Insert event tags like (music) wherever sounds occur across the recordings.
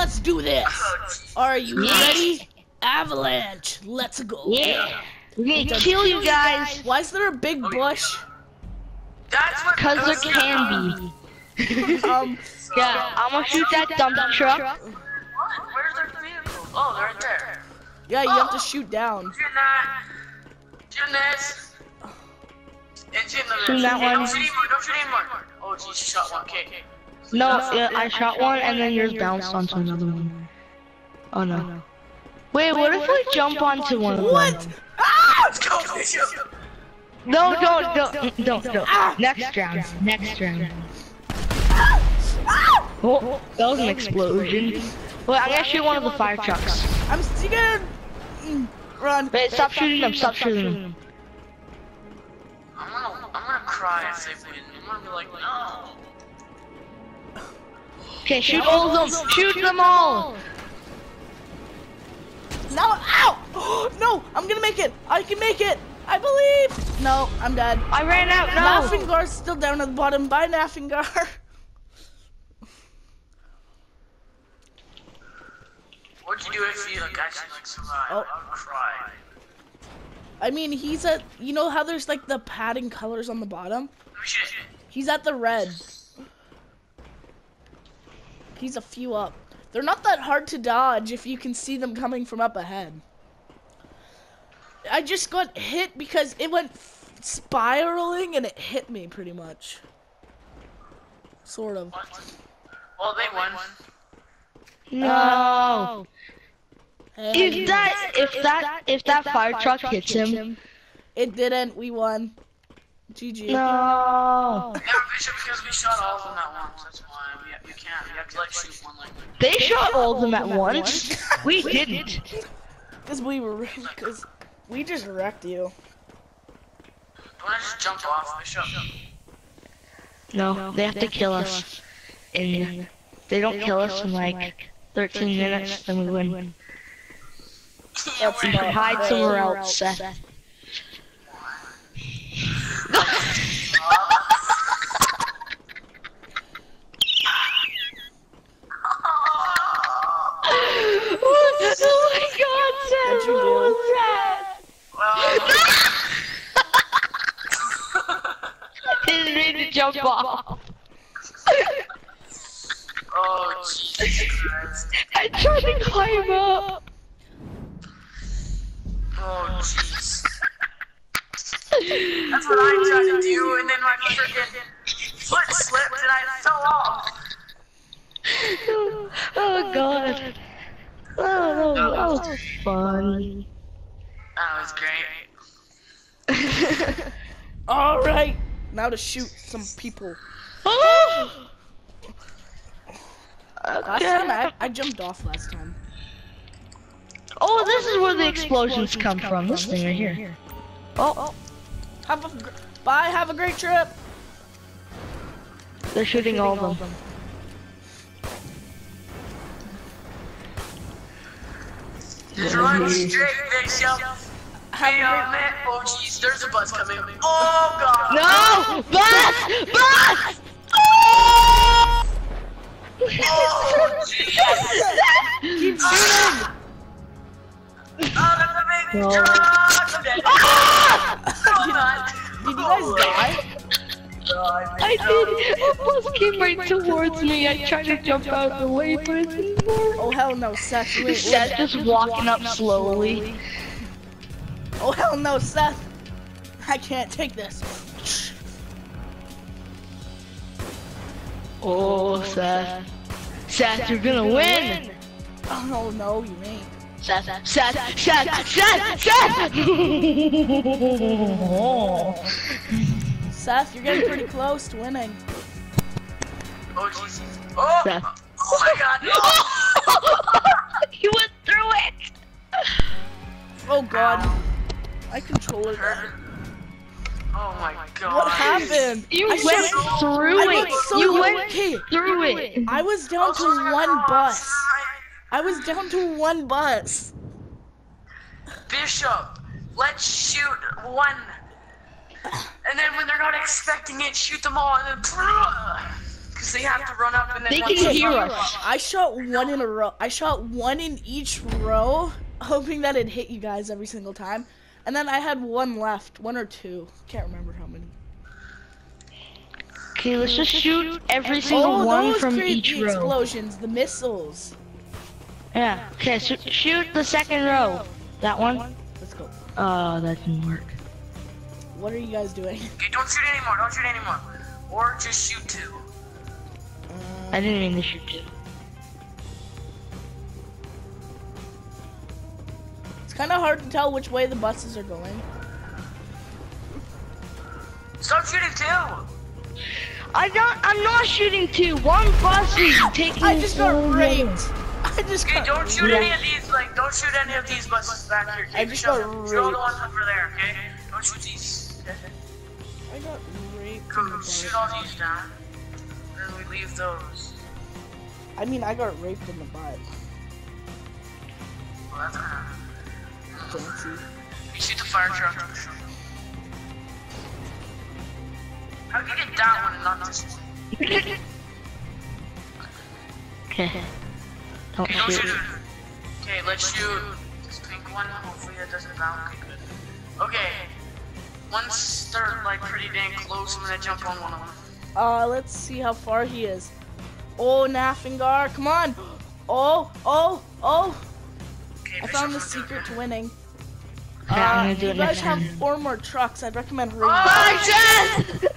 let's do this. Are you Yeah. ready? Avalanche, let's go. Yeah. We're gonna kill you guys Why is there a big bush? That's what. because there can be. (laughs) Um, (laughs) Yeah, I'm gonna shoot that dump truck. What? Where's their vehicle? Oh, they're right there. yeah, you have to shoot down. (sighs) Shoot that. Shoot this. And shoot that one. Don't shoot anymore. Don't shoot anymore. Oh, geez, shot one. Okay. No, yeah, I shot one and then yours bounced onto another one. Oh no. Wait, what if we jump onto one of them? What? Let's go, Bishop. No, don't, don't, don't, don't. Next round. Next round. Oh, that was an explosion. Wait, I'm gonna shoot one of the fire trucks. I'm scared. Mm, Run. Wait, stop shooting them, stop shooting them. I'm gonna, I'm gonna cry if they win. I'm gonna be like, no. Okay, shoot all of them. Shoot them all. No, ow! (gasps) No, I'm gonna make it. I can make it. I believe. No, I'm dead. I ran out. No. Naffingar's still down at the bottom. Bye, Naffingar. (laughs) What'd you do if you like actually like survived? Oh. I would cry. I mean, he's at. You know how there's like the padding colors on the bottom? Oh, shit. He's at the red. He's a few up. They're not that hard to dodge if you can see them coming from up ahead. I just got hit because it went spiraling and it hit me pretty much. Sort of. What? Well, they won. No. Oh. Hey, If that, if that, if that fire truck hits him. it didn't. We won. GG. No. Yeah, because we shot all of them at once. That's why we, you can't. You have to like shoot one like. They shot all of them at once. (laughs) We didn't. Because we were. (laughs) Because we just wrecked you. Don't I just jump off Bishop? No, they have to kill us. And they don't kill us in like 13 minutes, then we win. (laughs) That's You can hide somewhere else, Seth. oh my god, What'd Seth! you What do? was that? I didn't mean to jump off. (laughs) Oh, Jesus Christ. I tried to climb up. Oh, jeez. That's what I tried to do, and then my freaking foot slipped and I fell off. oh, oh god. Oh, that was, that was fun. That was great. (laughs) All right. Now to shoot some people. oh! Last time I, I jumped off last time. Oh, this is where the explosions come from. This thing right here. Oh, oh, Have a bye. Have a great trip. they're shooting all of them. Just run straight, Bishop. Have Hey, a oh, man. Oh, jeez, there's a bus coming. Oh, God. No! Bus! Bus! Oh, jeez. Keep shooting. Oh, there's a big No. truck. I'm dead. Ah! Oh, Did you guys die? I did. A bus came right towards me. I tried to jump out of the way, but it didn't work. Oh hell no, Seth. You Seth just walking up slowly. Oh hell no, Seth. I can't take this. Oh, Seth. Seth, you're gonna win. Oh no, you ain't. Seth, Seth, Seth, Seth, Seth! Seth, you're getting pretty close to winning. Oh, jeez. Oh, Seth. oh my God. (laughs) Oh. you went through it! Oh god. My controller died. Oh my God. What happened? You I went through I it! went so you went Okay, through it! I was down to one bus. I was down to one bus. Bishop, let's shoot one. And then when they're not expecting it, shoot them all and then Because they have to run up and then They can they hear us. I shot one in a row. I shot one in each row, (laughs) hoping that it'd hit you guys every single time. And then I had one left, one or two. Can't remember how many. Okay, let's just shoot every single oh, one from each the row. explosions, the missiles. Yeah. Okay, so shoot the second row. That one? Let's go. Oh, that didn't work. What are you guys doing? Okay, don't shoot anymore. Don't shoot anymore. Or just shoot two. Uh, I didn't mean to shoot you. Kind of hard to tell which way the buses are going. Stop shooting two. I'm not. I'm not shooting two. One bus is (gasps) taking. (laughs) I just got all raped. I just Okay, got don't shoot Yeah. any of these. Like, don't shoot any of these buses back here. Okay? I just shoot got them. Shoot all the ones over there. Okay. Don't shoot these. I got raped. in the Cool. Shoot all these down. Then we leave those. I mean, I got raped in the butt. Well, that's kind of. Fancy. You shoot the fire truck. How do you get that one and not this? Okay. Don't Okay, shoot. shoot. Okay, let's shoot this pink one. Hopefully it doesn't bounce. Okay. Once they're like pretty dang close, I'm gonna jump on one of them. Uh, let's see how far he is. Oh, Nafingar, come on. Oh, oh, oh. Okay, I found the secret to winning. Okay, I'm Uh, gonna do you it guys next have time. four more trucks. I'd recommend hurrying. Oh, You did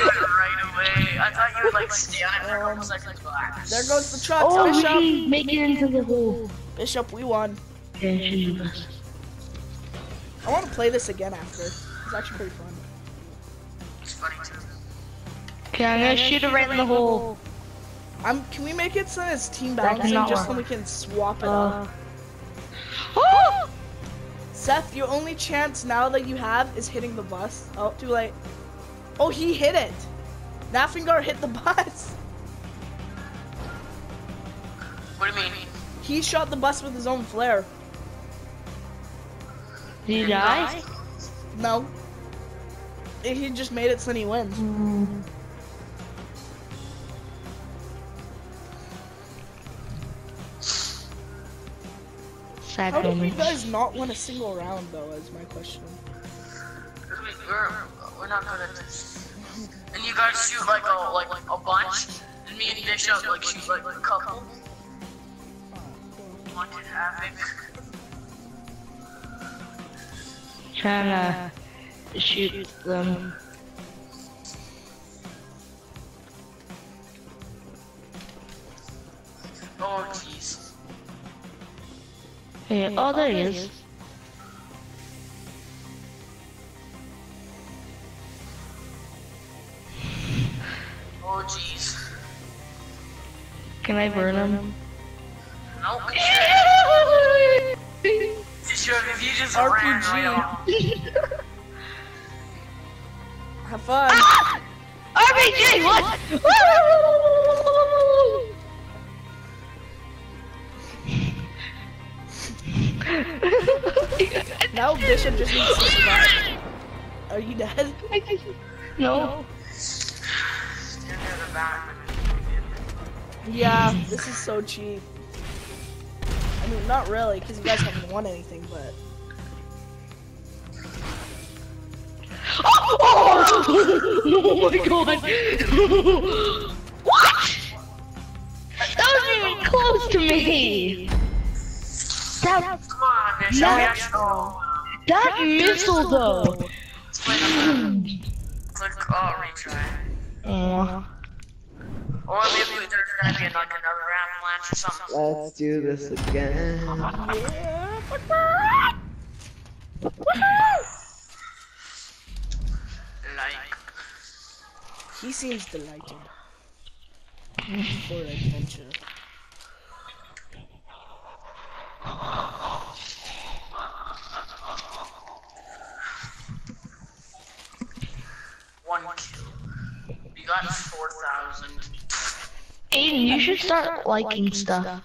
right away. I thought you would like stay on it for a couple seconds. There goes the trucks, Oh, we Bishop. can make it into the hole. Bishop, we won. Okay, I should do this. I want to play this again after. It's actually pretty fun. It's funny too. Okay, I'm gonna shoot it right in the hole. I'm. Can we make it so it's team That balancing, just so we can swap it Uh, up? oh! Seth, your only chance now that you have is hitting the bus. Oh, too late. Oh, he hit it. Nafingar hit the (laughs) bus. What do you mean? He shot the bus with his own flare. Did you die? No. He just made it so he wins. Hmm. Sad How did you guys not win a single round, though, is my question. 'Cause we, we're we're not good at this. And you guys shoot like a like a bunch, and me and Bishop like shoot like a couple. Wanted havoc. Trying to shoot them. Oh jeez. Hey, oh, there he is. Oh jeez. Can I burn him? Nope. Bishop, if you just ran RPG. right off. (laughs) Have fun. Ah! RPG, what? (laughs) (laughs) Now Bishop just needs to survive. Are you dead? no. Stand near the. Yeah, this is so cheap. I mean, not really, because you guys haven't won anything, but. Oh, (laughs) oh my god! what? That wasn't even close to me! That, Come on, Bishop. No. we have to that missile though! Click, oh, retry. Aw. Or maybe there's gonna be like another avalanche or something. Let's do this again. Yeah. Like, He seems delighted. For adventure. one kill. We got 4,000. Aiden, you should start liking stuff.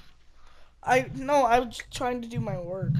I no, I was trying to do my work.